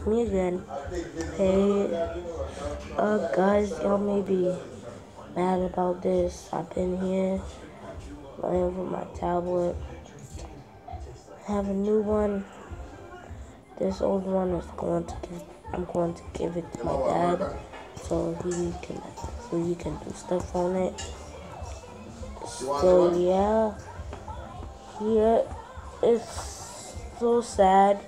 it's me again. Hey, uh, guys, y'all may be mad about this. I've been here playing with my tablet. I have a new one. This old one is going to give. I'm going to give it to my dad so he can so he can do stuff on it. So yeah, yeah, it's so sad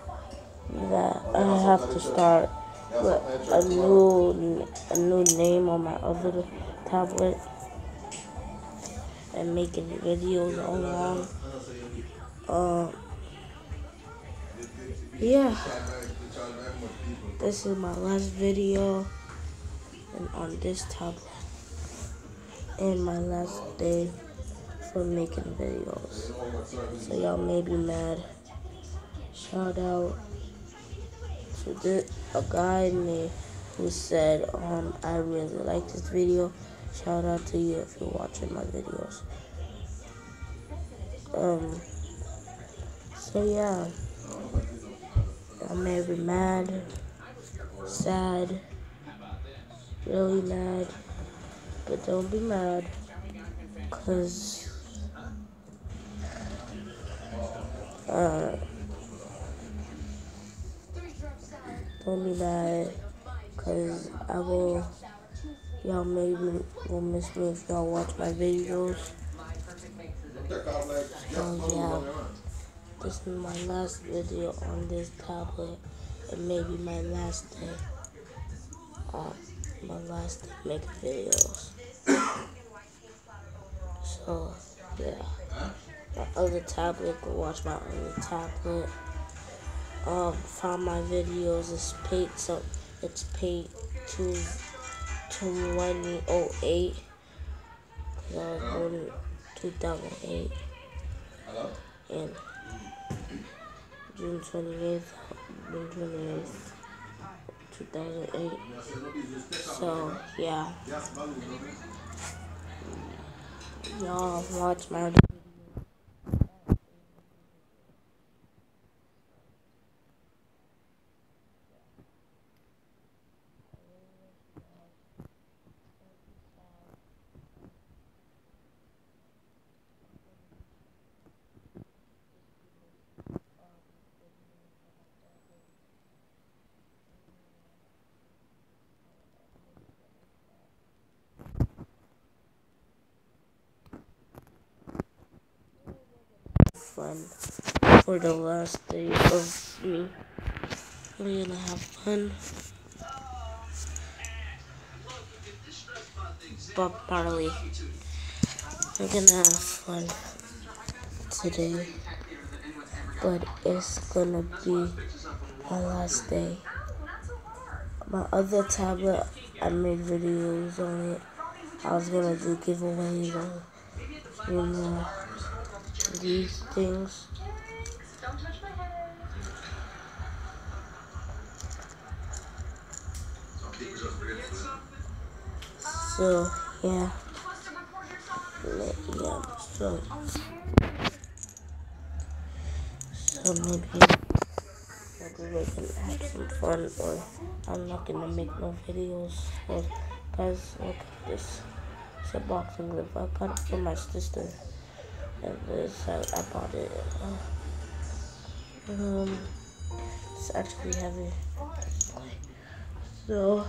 that I have to start with a new a new name on my other tablet and making videos along. Um, yeah, this is my last video and on this tablet and my last day for making videos. So y'all may be mad. Shout out to this, a guy named who said, um, I really like this video. Shout out to you if you're watching my videos. Um, so yeah, I may be mad, sad, really mad, but don't be mad, cause, uh, don't be mad, cause I will, y'all maybe will miss me if y'all watch my videos. So yeah, this is my last video on this tablet. It may be my last day. Uh, my last day making videos. So yeah, my other tablet, go watch my other tablet. Um, find my videos. It's paid so it's paid to 2008. I was born 2008. And June 28th, June 28th, 2008. So, yeah. Y'all watch my fun for the last day of me. We're gonna have fun. Bob Marley. We're gonna have fun today. But it's gonna be my last day. My other tablet, I made videos on it. I was gonna do giveaways on, you know these things. So yeah, yeah. So so maybe maybe we can have some fun, or I'm not gonna make no videos. Or guys, look at this. It's a boxing glove. I got it from my sister and this I, bought it. Um, it's actually heavy. So.